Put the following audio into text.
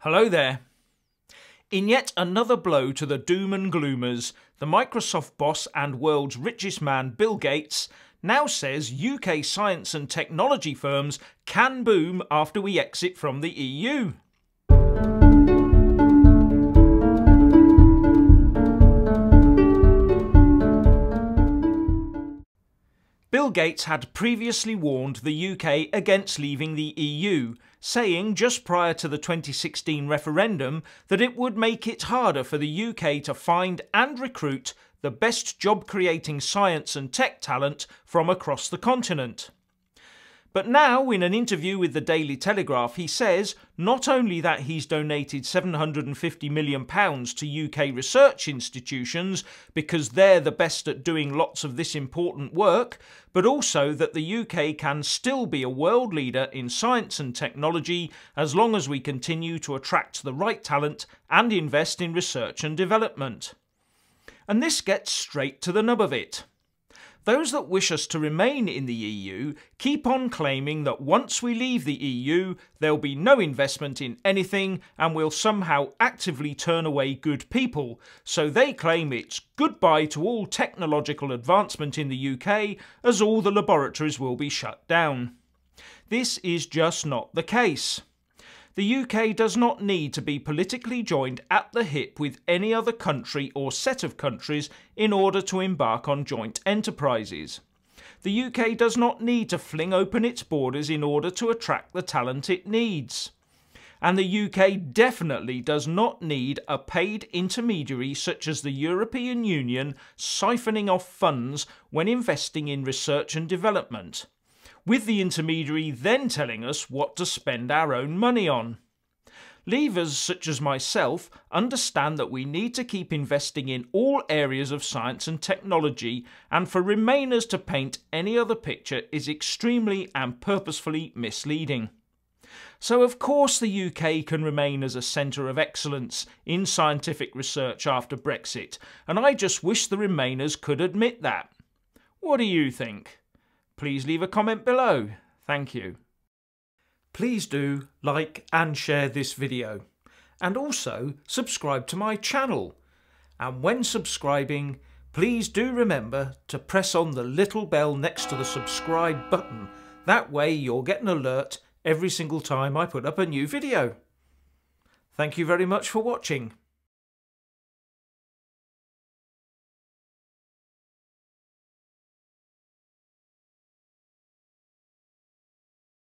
Hello there. In yet another blow to the doom and gloomers, the Microsoft boss and world's richest man Bill Gates now says UK science and technology firms can boom after we exit from the EU. Bill Gates had previously warned the UK against leaving the EU, saying just prior to the 2016 referendum that it would make it harder for the UK to find and recruit the best job creating science and tech talent from across the continent. But now, in an interview with the Daily Telegraph, he says not only that he's donated £750 million to UK research institutions because they're the best at doing lots of this important work, but also that the UK can still be a world leader in science and technology as long as we continue to attract the right talent and invest in research and development. And this gets straight to the nub of it. Those that wish us to remain in the EU keep on claiming that once we leave the EU, there'll be no investment in anything and we'll somehow actively turn away good people. So they claim it's goodbye to all technological advancement in the UK as all the laboratories will be shut down. This is just not the case. The UK does not need to be politically joined at the hip with any other country or set of countries in order to embark on joint enterprises. The UK does not need to fling open its borders in order to attract the talent it needs. And the UK definitely does not need a paid intermediary such as the European Union siphoning off funds when investing in research and development with the intermediary then telling us what to spend our own money on. Leavers such as myself understand that we need to keep investing in all areas of science and technology, and for Remainers to paint any other picture is extremely and purposefully misleading. So, of course, the UK can remain as a centre of excellence in scientific research after Brexit, and I just wish the Remainers could admit that. What do you think? Please leave a comment below. Thank you. Please do like and share this video and also subscribe to my channel. And when subscribing, please do remember to press on the little bell next to the subscribe button. That way you'll get an alert every single time I put up a new video. Thank you very much for watching.